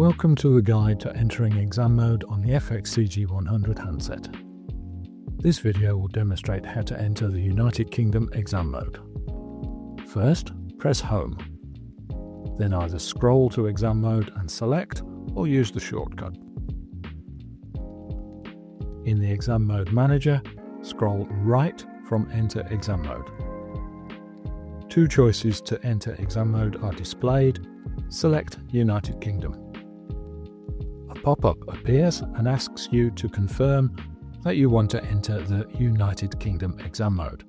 Welcome to the guide to entering exam mode on the fx-CG100 handset. This video will demonstrate how to enter the United Kingdom exam mode. First, press Home. Then either scroll to exam mode and select, or use the shortcut. In the exam mode manager, scroll right from Enter exam mode. Two choices to enter exam mode are displayed. Select United Kingdom pop-up appears and asks you to confirm that you want to enter the United Kingdom exam mode.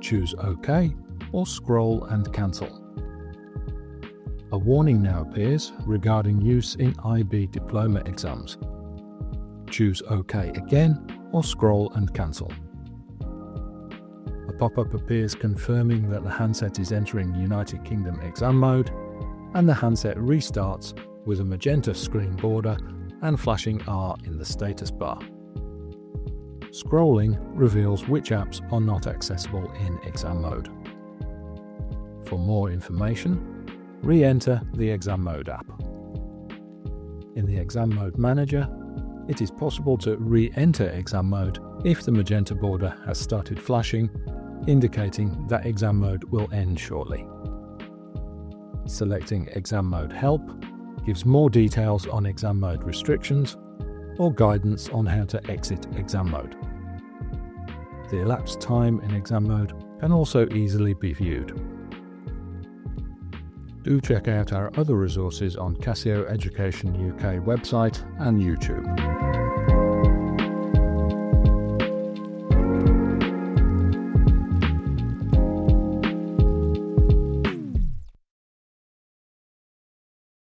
Choose OK or scroll and cancel. A warning now appears regarding use in IB diploma exams. Choose OK again or scroll and cancel. A pop-up appears confirming that the handset is entering United Kingdom exam mode and the handset restarts with a magenta screen border and flashing R in the status bar. Scrolling reveals which apps are not accessible in exam mode. For more information, re-enter the exam mode app. In the exam mode manager, it is possible to re-enter exam mode if the magenta border has started flashing, indicating that exam mode will end shortly. Selecting exam mode help gives more details on exam mode restrictions or guidance on how to exit exam mode. The elapsed time in exam mode can also easily be viewed. Do check out our other resources on Casio Education UK website and YouTube.